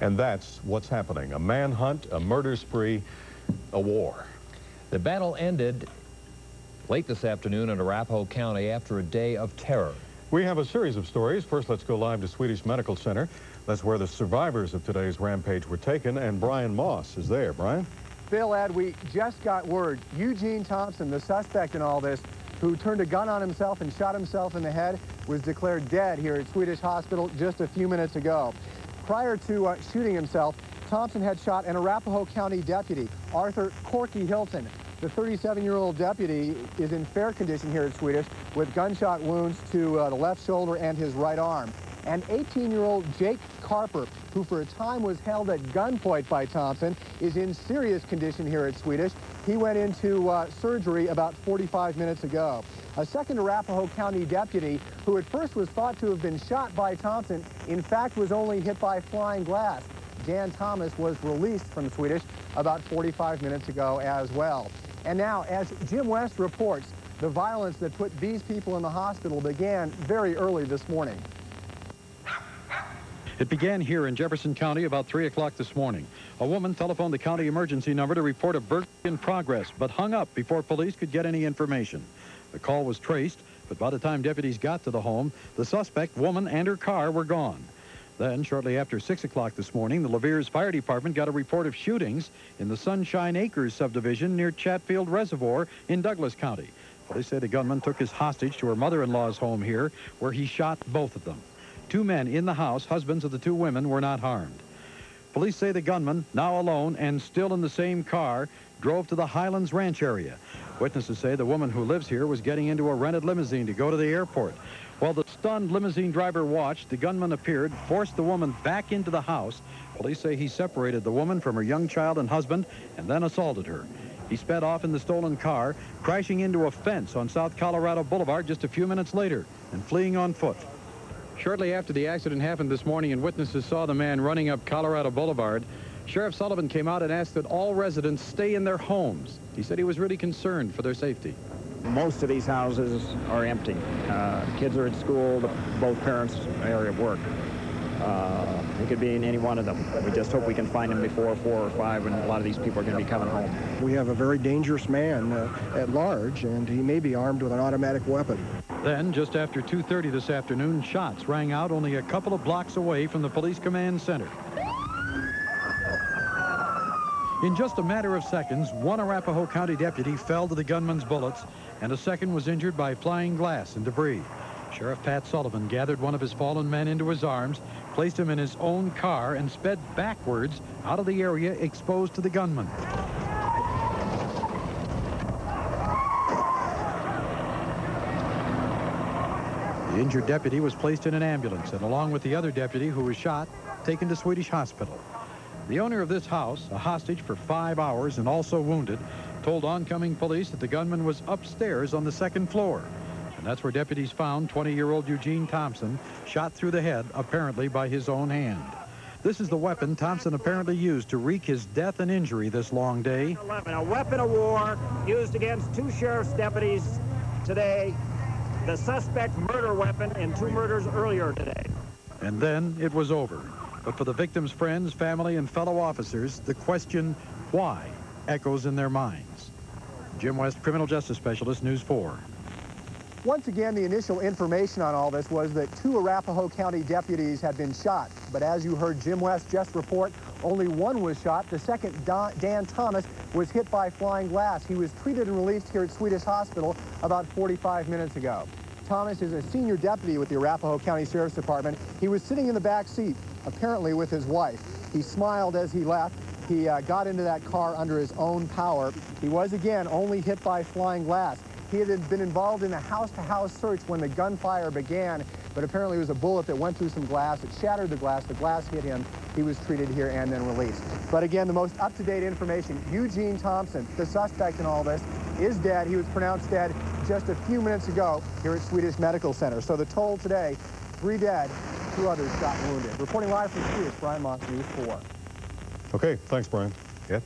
And that's what's happening. A manhunt, a murder spree, a war. The battle ended late this afternoon in Arapahoe County after a day of terror. We have a series of stories. First, let's go live to Swedish Medical Center. That's where the survivors of today's rampage were taken, and Brian Moss is there. Brian? Bill, Ed, we just got word. Eugene Thompson, the suspect in all this, who turned a gun on himself and shot himself in the head, was declared dead here at Swedish Hospital just a few minutes ago. Prior to uh, shooting himself, Thompson had shot an Arapahoe County deputy, Arthur Corky Hilton. The 37-year-old deputy is in fair condition here at Swedish with gunshot wounds to uh, the left shoulder and his right arm and 18-year-old Jake Carper, who for a time was held at gunpoint by Thompson, is in serious condition here at Swedish. He went into uh, surgery about 45 minutes ago. A second Arapahoe County deputy, who at first was thought to have been shot by Thompson, in fact was only hit by flying glass. Dan Thomas was released from Swedish about 45 minutes ago as well. And now, as Jim West reports, the violence that put these people in the hospital began very early this morning. It began here in Jefferson County about 3 o'clock this morning. A woman telephoned the county emergency number to report a burglary in progress, but hung up before police could get any information. The call was traced, but by the time deputies got to the home, the suspect, woman, and her car were gone. Then, shortly after 6 o'clock this morning, the Leveres Fire Department got a report of shootings in the Sunshine Acres subdivision near Chatfield Reservoir in Douglas County. Police say the gunman took his hostage to her mother-in-law's home here, where he shot both of them. Two men in the house, husbands of the two women, were not harmed. Police say the gunman, now alone and still in the same car, drove to the Highlands Ranch area. Witnesses say the woman who lives here was getting into a rented limousine to go to the airport. While the stunned limousine driver watched, the gunman appeared, forced the woman back into the house. Police say he separated the woman from her young child and husband and then assaulted her. He sped off in the stolen car, crashing into a fence on South Colorado Boulevard just a few minutes later and fleeing on foot. Shortly after the accident happened this morning and witnesses saw the man running up Colorado Boulevard, Sheriff Sullivan came out and asked that all residents stay in their homes. He said he was really concerned for their safety. Most of these houses are empty. Uh, kids are at school, both parents are at work. Uh, it could be in any one of them. We just hope we can find him before 4 or 5 when a lot of these people are going to be coming home. We have a very dangerous man uh, at large, and he may be armed with an automatic weapon. Then, just after 2.30 this afternoon, shots rang out only a couple of blocks away from the police command center. In just a matter of seconds, one Arapahoe County deputy fell to the gunman's bullets, and a second was injured by flying glass and debris. Sheriff Pat Sullivan gathered one of his fallen men into his arms, placed him in his own car, and sped backwards out of the area exposed to the gunman. The injured deputy was placed in an ambulance and along with the other deputy who was shot, taken to Swedish Hospital. The owner of this house, a hostage for five hours and also wounded, told oncoming police that the gunman was upstairs on the second floor. And that's where deputies found 20-year-old Eugene Thompson shot through the head, apparently by his own hand. This is the weapon Thompson apparently used to wreak his death and injury this long day. 11, a weapon of war used against two sheriff's deputies today the suspect murder weapon in two murders earlier today. And then it was over. But for the victim's friends, family, and fellow officers, the question, why, echoes in their minds. Jim West, Criminal Justice Specialist, News 4. Once again, the initial information on all this was that two Arapahoe County deputies had been shot. But as you heard Jim West just report, only one was shot. The second, Dan Thomas, was hit by flying glass. He was treated and released here at Swedish Hospital about 45 minutes ago. Thomas is a senior deputy with the Arapahoe County Sheriff's Department. He was sitting in the back seat, apparently with his wife. He smiled as he left. He uh, got into that car under his own power. He was, again, only hit by flying glass. He had been involved in a house-to-house -house search when the gunfire began, but apparently it was a bullet that went through some glass. It shattered the glass. The glass hit him. He was treated here and then released. But again, the most up-to-date information, Eugene Thompson, the suspect in all this, is dead. He was pronounced dead just a few minutes ago here at Swedish Medical Center. So the toll today, three dead, two others shot and wounded. Reporting live from Swedish, Brian Moss, News 4. Okay, thanks, Brian. Yeah.